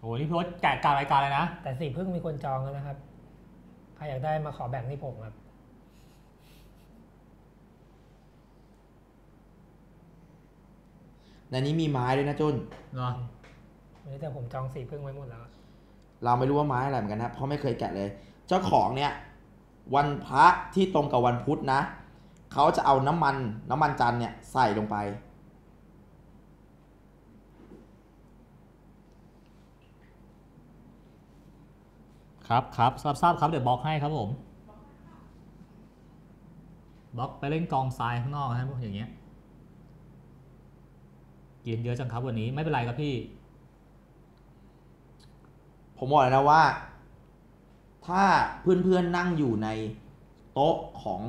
โอ้นี่พี่โพสแกะกลารรายการเลยนะ แต่สีพึ่งมีคนจองแล้วนะครับ ใครอยากได้มาขอแบ่งที่ผมครับ ในนี้มีไม้ด้วยนะจุนเนาะวันนี้แต่ผมจองสีพึ่งไว้หมดแล้วเราไม่รู้ว่าไม้อะไรเหมือนกันนะเพราะไม่เคยแกะเลย เจ้าของเนี่ย วันพระที่ตรงกับวันพุธนะเขาจะเอาน้ำมันน้ำมันจันทร์เนี่ยใส่ลงไป ครับครับทราบทราบครับเดี๋ยวบล็อกให้ครับผมบล็อกไปเล่นกองทรายข้างนอกนะพวกอย่างเงี้ยกินเยอะจังครับวันนี้ไม่เป็นไรครับพี่ ผมบอกเลยนะว่า ถ้าเพื่อนๆนั่งอยู่ในโต๊ะของ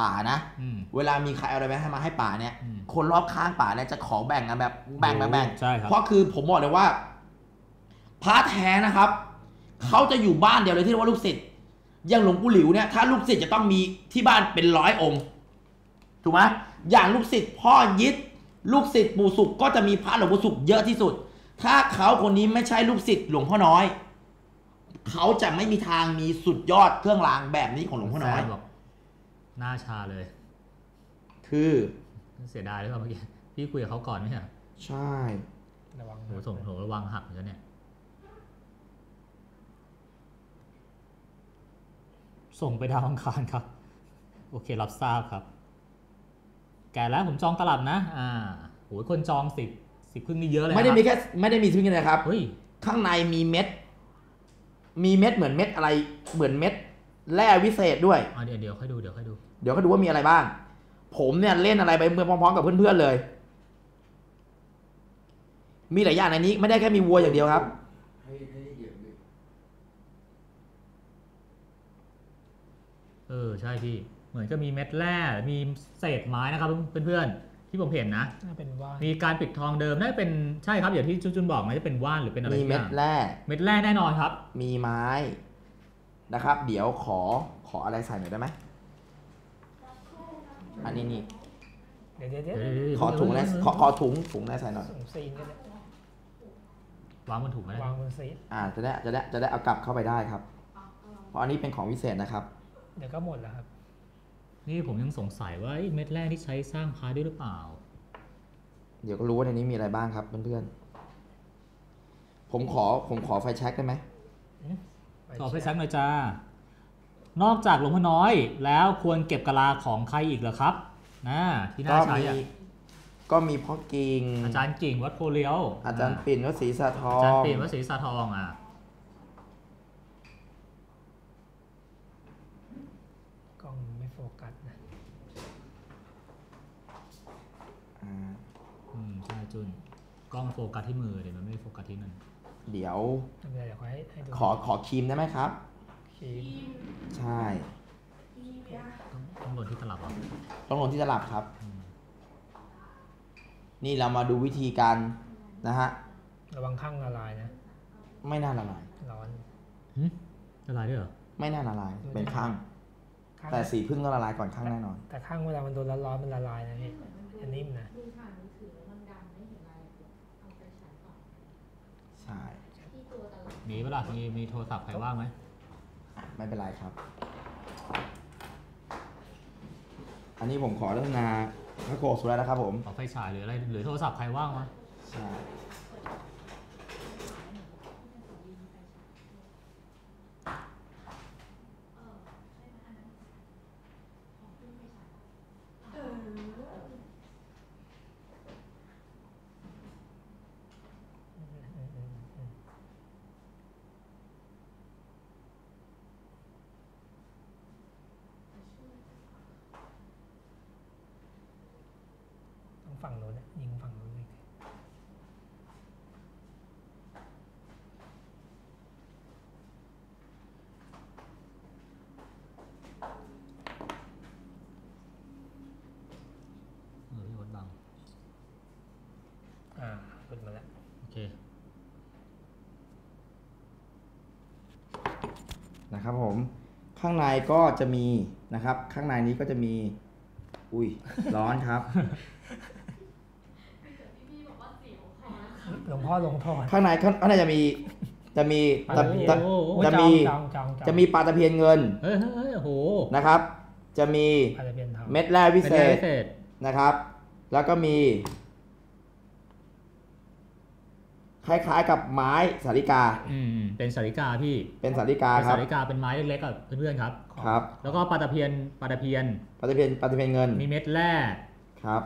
ป่านะอืมเวลามีใครเอาอะไรไปให้มาให้ป่าเนี่ยอืมคนรอบข้างป่าเนี่ยจะขอแบ่งกันแบบแบ่งแบ่งแบ่งใช่ครับเพราะคือผมบอกเลยว่าพระแท้นะครับ เขาจะอยู่บ้านเดียวเลยที่เรียกว่าลูกศิษย์อย่างหลวงปู่หลิวเนี่ยถ้าลูกศิษย์จะต้องมีที่บ้านเป็นร้อยองค์ถูกไหมอย่างลูกศิษย์พ่อยิดลูกศิษย์ปู่สุขก็จะมีพระหลวงปู่สุขเยอะที่สุด ถ้าเขาคนนี้ไม่ใช่ลูกศิษย์หลวงพ่อน้อย เขาจะไม่มีทางมีสุดยอดเครื่องรางแบบนี้ของหลวงพ่อน้อยแฟบอกหน้าชาเลย คือเสียดายด้วยครับเมื่อกี้พี่คุยกับเขาก่อนไหมเนี่ยใช่ระวังโหส่งโหระวังหักเหมือนกันเนี่ย ส่งไปดาวอังคารครับ โอเครับทราบครับ แก่แล้วผมจองตลับนะ อ่าโหคนจองสิบสิบครึ่งนี่เยอะเลยนะไม่ได้มีครับแค่ไม่ได้มีที่นี่นะครับ เฮ้ย ข้างในมีเม็ด มีเม็ดเหมือนเม็ดอะไร เหมือนเม็ดแร่วิเศษด้วยอ่าเดี๋ยวเดี๋ยวค่อยดูเดี๋ยวค่อยดู เดี๋ยวก็ดูว่ามีอะไรบ้าง ผมเนี่ยเล่นอะไรไปเมื่อพร้อมๆกับเพื่อนๆเลย มีหลายอย่างในนี้ ไม่ได้แค่มีวัวอย่างเดียวครับเอ อใช่พี่เหมือนจะมีเม็ดแร่ มีเศษไม้นะครับเพื่อนๆที่ผมเห็นนะน่าเป็นว่ามีการปิดทองเดิมน่าจะเป็นใช่ครับอย่างที่จุนจุนบอกมันจะเป็นว่านหรือเป็นอะไรมีสักอเม็ดย่างแร่ เม็ดแร่แน่นอนครับ มีไม้นะครับ เดี๋ยวขอขออะไรใส่หน่อยได้ไหมอันนี้นี่เดี๋ยวเดี๋ยวเดี๋ยวเดี๋ยวเดี๋ยวเดี๋ยวขอถุงแล้วขอขอถุงถุงแร่ใส่หน่อยส่งซีนก็ได้วางบนถุงก็ได้วางบนซีนอ่าจะได้จะได้จะได้เอากลับเข้าไปได้ครับ เพราะอันนี้เป็นของวิเศษนะครับ เดี๋ยวก็หมดแล้วครับ นี่ผมยังสงสัยว่าไอ้เม็ดแร่ที่ใช้สร้างพาด้วยหรือเปล่า เดี๋ยวก็รู้ว่าในนี้มีอะไรบ้างครับเพื่อนๆ ผมขอผมขอไฟแช็กได้ไหมขอไฟแช็กหน่อยจ้า นอกจากหลวงพ่อน้อย แล้วควรเก็บกะลาของใครอีกเหรอครับนะที่น่าก็ใช้มีอะก็มีพ่อกิ่งอาจารย์กิ่งวัดโพเลียว อาจารย์ปิ่นวัดศรีสะทออาจารย์งปิ่นวัดศรีสาทองอะ กล้องไม่โฟกัสนะ อ่า อืมใช่ จุนกล้องโฟกัสที่มือเดี๋ยวมันไม่โฟกัสที่นั่นเดี๋ยวไม่เป็นไรเดี๋ยวขอให้ให้ดูขอขอครีมได้ไหมครับ ครีมใช่ข้างบนที่ตลับอะต้องลงที่ตลับครับ อืมนี่เรามาดูวิธีการนะฮะ ระวังข้างละลายนะ ไม่น่าละลาย ร้อนหึละลายด้วยเหรอไม่น่าละลาย เป็นข้าง ข้างแต่สีพึ่งต้องละลายก่อนข้างแน่นอน แต่ข้างเวลามันโดนร้อนๆมันละลายนะพี่จะนิ่มนะ ใช่ที่ตัวตลอดมีเวลามีมีโทรศัพท์ใครว่างไหมอะไม่เป็นไรครับ อันนี้ผมขอเรื่องนาพระโคสุดแล้วนะครับผม ขอไฟฉายหรืออะไรหรือโทรศัพท์ใครว่างวะใช่ ต้อง ฝั่งโน้นนะยิงฝั่งโน้นเลยเออพี่วดบัง อ่าหลุดมาแล้ว โอเค นะครับผม ข้างในก็จะมีนะครับ ข้างในนี้ก็จะมี อุ้ย ร้อนครับ พี่บอกว่าสีของเขานะ ห ลวงพ่อลงโทษข้างในข้างข้างในจะมีจะมีปลาตะตะเพียนตะโอ้โหโอ้จะจองมีจองจองจองจะมีปลาตะเพียนเงินเฮ้ยเฮ้ยเฮ้ยโอ้โหนะครับ จะมีปลาตะเพียนทองเม็ดแร่วิเป็นเศไงษพิเศษนะครับ แล้วก็มี คล้ายๆกับไม้สาลิกาอืมอืมเป็นสาริกาพี่เป็นสาลิกาเป็นครัสาบริกาเป็นไม้เล็กๆกับเพื่อนๆครับ ครับ แล้วก็ปลาตะเพียนปลาตะเพียนปลาตะเพียนปลาตะเพียนเงิน มีเม็ดแร่ครับ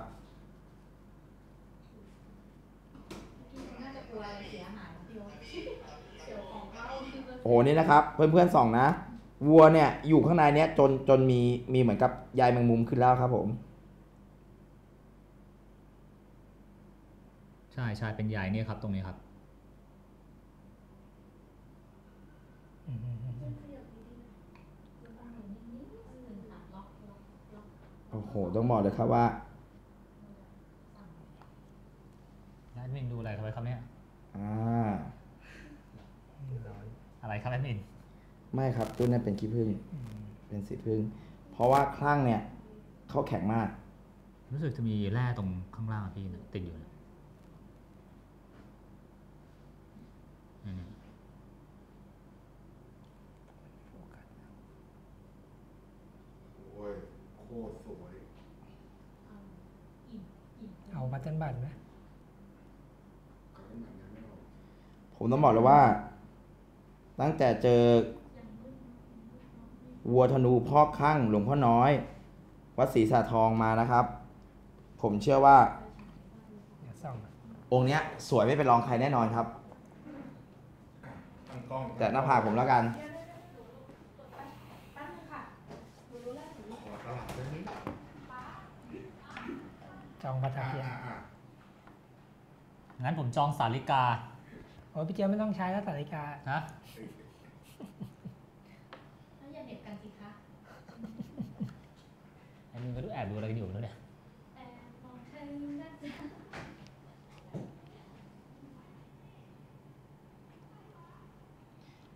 ที่น่าจะกลัวอะไรเสียหายพี่โอ๊ตเดี๋ยวของเขาคือมัน โอ้โหนี่นะครับ เพื่อนๆส่องนะ วัวเนี่ยอยู่ข้างในเนี้ยจนจนมีมีเหมือนกับใยแมงมุมขึ้นแล้วครับผม ใช่ใช่เป็นใยเนี่ยครับ ตรงนี้ครับอืมอืมอืมเรียบดีๆคือต้องเห็นนิดๆหนึ่งค่ะล็อกล็อกล็อกโอ้โห ต้องบอกเลยครับว่าสั่งแล้วแอดมินดูอะไรครับครับเนี่ย อ่า ร้อน อะไร ครับแอดมินไม่ครับตุ้นเนี่ยเป็นขี้ผึ้งอืมเป็นสีผึ้งเพราะว่าคลั่งเนี่ยเขาแข็งมาก รู้สึกจะมีแร่ตรงข้างล่างอะพี่นะติดอยู่นะอืมโอ้ยโคตรสวยเอาอิ่มอิ่มเอาบัตเทิลบัตไหมก็ไม่เหมือนกันไม่ออกผมต้องบอกเลยว่า ตั้งแต่เจอ วัวธนูพ่อคลั่งหลวงพ่อน้อย วัดศรีสาทองมานะครับ ผมเชื่อว่าเดี๋ยวส่องอะองค์เนี้ย สวยไม่เป็นรองใครแน่นอนครับตั้งกล้องแต่หน้าผากผมแล้วกันแป๊บนึงค่ะหนูรู้แล้วหนูรู้ขอตลาดด้วยนี้จองปลาตะอ่าเพียนอ่าอ่างั้นผมจองสาริกาโอ้ยพี่เจี๊ยบไม่ต้องใช้แล้วสาริกานะแล้วอย่าเหน็บกันสิคะแอดมินก็ดูแอบดูอะไรกันอยู่แล้วเนี่ยแอบมองเธอนะจ๊ะ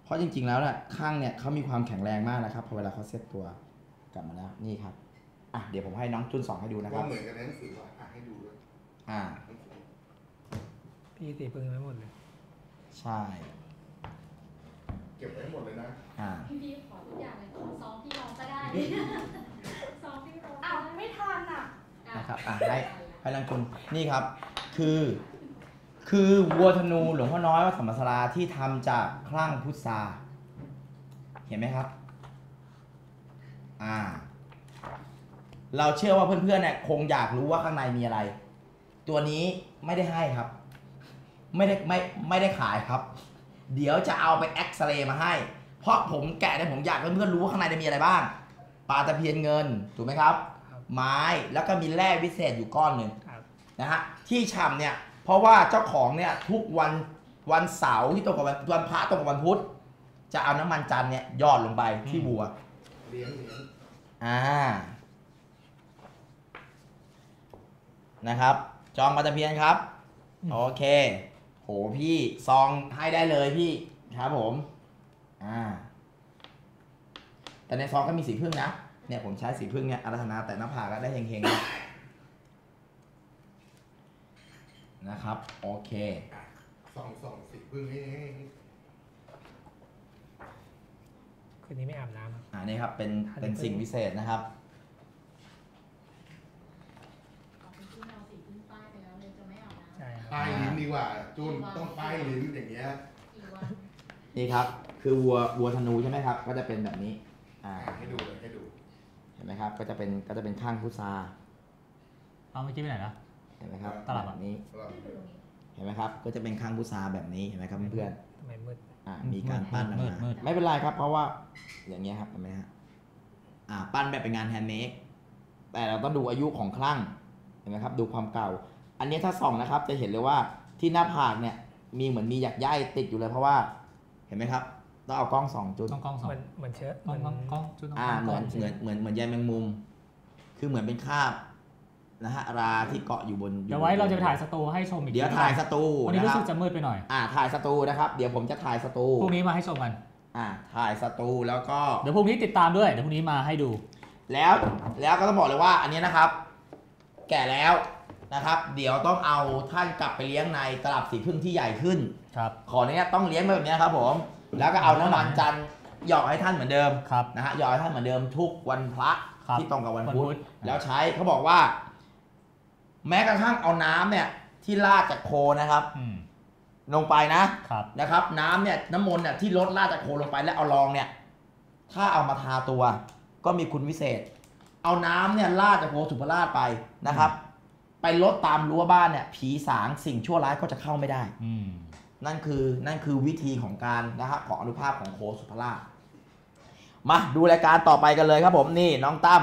เพราะจริง ๆ แล้วเนี่ยข้างเนี่ยเขามีความแข็งแรงมากนะครับพอเวลาเขาเซตตัวกลับมาแล้วนี่ครับอะเดี๋ยวผมให้น้องจุนสองให้ดูนะคว่ารับเหมือนกันในหนังสือว่ะอะให้ดูด้วยอ่าหนังสือพี่สีพึ่งไม่หมดเลย ใช่ เก็บไว้หมดเลยนะ อ่า พี่พี่ขอทุกอย่างเลยขอซ้อมพี่ร้องก็ได้ซ้อมพี่ร้องอ้าวไม่ทันอะนะครับ อะให้ให้น้องจุนนี่ครับ คือ คือวัวธนูหลวงพ่อน้อยวัดธรรมศาลาที่ทำจากคลั่งพุทราเห็นไหมครับ อ่า เราเชื่อว่าเพื่อนๆเนี่ยคงอยากรู้ว่าข้างในมีอะไร ตัวนี้ไม่ได้ให้ครับ ไม่ได้ไม่ไม่ได้ขายครับ เดี๋ยวจะเอาไปเอ็กซเรย์มาให้ เพราะผมแกะเนี่ยผมอยากให้เพื่อนๆรู้ว่าข้างในจะมีอะไรบ้างปลาตะเพียนเงินถูกไหมครับครับไม้แล้วก็มีแร่วิเศษอยู่ก้อนหนึ่งครับนะฮะที่ฉ่ำเนี่ยเพราะว่าเจ้าของเนี่ยทุกวันวันเสาร์ที่ตรงกับวันวันพระตรงกับวันพุธจะเอาน้ำมันจันทร์เนี่ยหยอดลงไปที่บัวเลี้ยงเลี้ยงอ่านะครับ จองปลาตะเพียนครับ โอเคโห พี่ซองให้ได้เลยพี่ครับผมอ่าแต่ในซองก็มีสีพึ่งนะเนี่ยผมใช้สีพึ่งเนี่ยอารัธนาแต่หน้าผากก็ได้เฮงๆนะนะครับ โอเคส่องส่องสีพึ่งให้ให้ให้คืนนี้ไม่อาบน้ำครับ อ่านี่ครับเป็นเป็นสิ่งพิเศษนะครับ เอาเป็นที่เราสีขึ้นป้ายไปแล้วเลยจะไม่เอา นะใช่ครับป้ายลิ้นดีกว่าจุนต้องป้ายลิ้นอย่างเงี้ยกี่วันนี่ครับ คือวัววัวธนูใช่ไหมครับ ก็จะเป็นแบบนี้อ่าอะให้ดูเลยให้ดูเห็นไหมครับ ก็จะเป็นก็จะเป็นข้างพุทราเอาเมื่อกี้ไปไหนนะเห็นไหมครับตลับแบอะบนี้ตลาดที่อยู่ตรงนี้เห็นไหมครับ ก็จะเป็นข้างพุทราแบบนี้เห็นไหมครับเพื่อนทำไมมืด ๆอ่ามีการปั้นออกมืดมามืดไม่เป็นไรครับ เพราะว่าอย่างเงี้ยครับเห็นไหมฮะอ่าปั้นแบบเป็นงานแฮนด์เมดแต่เราต้องดูอายุของคลั่งเห็นไหมครับ ดูความเก่า อันนี้ถ้าส่องนะครับจะเห็นเลยว่าที่หน้าผากเนี่ยมีเหมือนมีหยักใยติดอยู่เลยเพราะว่าเห็นไหมครับต้องเอากล้องส่องจุดต้องกล้องสองเหมือนเหมือนเชื้อกล้องเหกล้มืองอนกล้องจุดต้องอ่ากล้องเหมือนกล้องเหมือนเหมือนเหมือนใยแมงมุม คือเหมือนเป็นคราบนะฮะราที่เกาะอยู่บนอเดี๋ยวไว้บนเราจะไปถ่ายสตูให้ชมอีกเดี๋ยวทีถ่ายสตูวันนี้นะรู้ครัสึบกจะมืดไปหน่อยอ่าถ่ายสตูนะครับ เดี๋ยวผมจะถ่ายสตูพรุ่งนี้มาให้ชมกันอ่าถ่ายสตูแล้วก็เดี๋ยวพรุ่งนี้ติดตามด้วยเดี๋ยวพรุ่งนี้มาให้ดู แล้วแล้วก็ต้องบอกเลยว่าอันนี้นะครับ แก่แล้ว นะครับ เดี๋ยวต้องเอาท่านกลับไปเลี้ยงในตลับสีพึ่งที่ใหญ่ขึ้น ครับ ขออนุญาตต้องเลี้ยงแบบนี้ครับผม แล้วก็เอาน้ำมันจันทร์หยอกให้ท่านเหมือนเดิมครับนะฮะหยอกให้ท่านเหมือนเดิมทุกวันพระครับที่ตรงกับวันวันพุพุธธ แล้วใช้เขาบอกว่า แม้กระทั่งเอาน้ำเนี่ย ที่ลาดจากโคนะครับ อืมลงไปนะ ครับ นะครับน้ำเนี่ยน้ำมนต์เนี่ยที่ลดลาดจากโคลงไปแล้วเอารองเนี่ย ถ้าเอามาทาตัวก็มีคุณวิเศษ เอาน้ำเนี่ยลาดจากโคสุภราชไปนะครับ ไปลดตามรั้วบ้านเนี่ยผีสางสิ่งชั่วร้ายก็จะเข้าไม่ได้อืมนั่นคือนั่นคือวิธีของการนะครับของอนุภาพของโคสุภราชมาดูรายการต่อไปกันเลยครับผมนี่น้องตั้ม